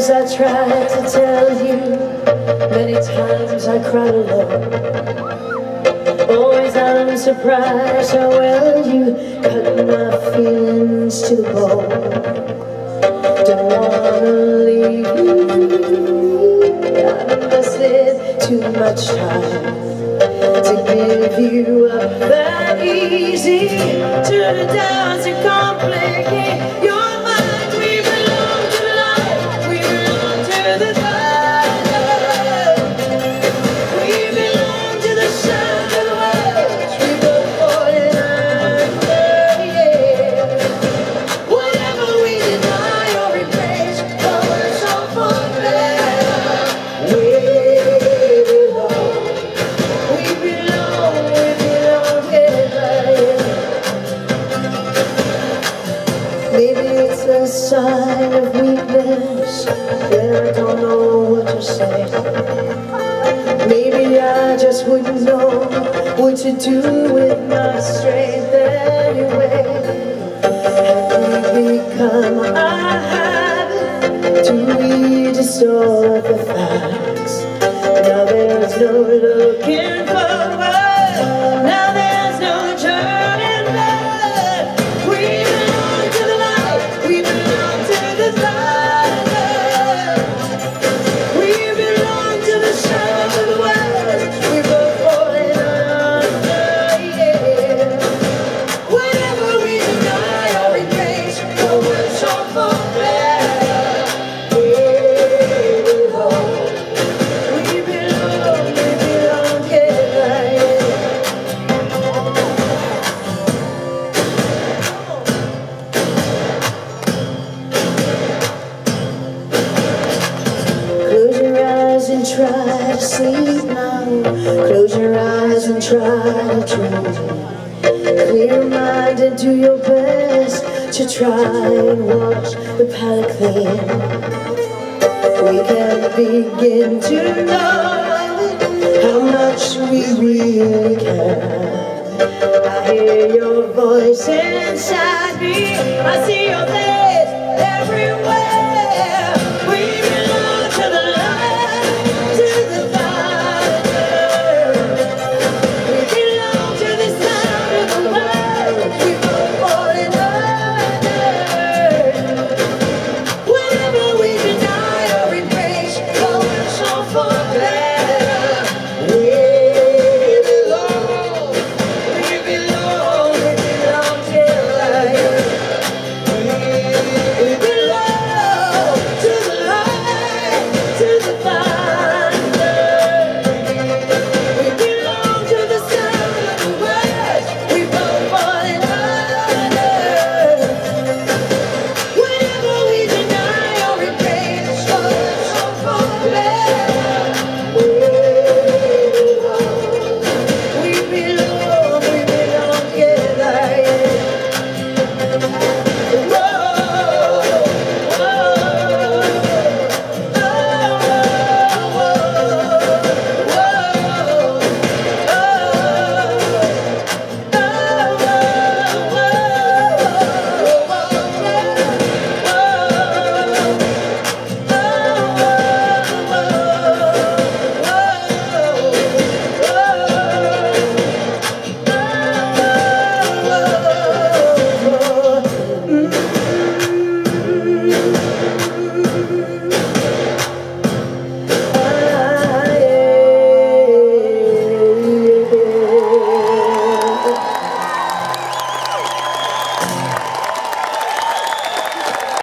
times I tried to tell you, many times I cried alone. Always I'm surprised how well you cut my feelings to the bone. Don't wanna leave you, I've invested too much time to give you up that easy. Turn it down A sign of weakness when I don't know what to say. Maybe I just wouldn't know what to do with my strength anyway. We become a habit? We distort the sleep now. Close your eyes and try to dream. Clear your mind and do your best to try and wash the palate clean. We can begin to know how much we really care. I hear your voice inside me. I see your face.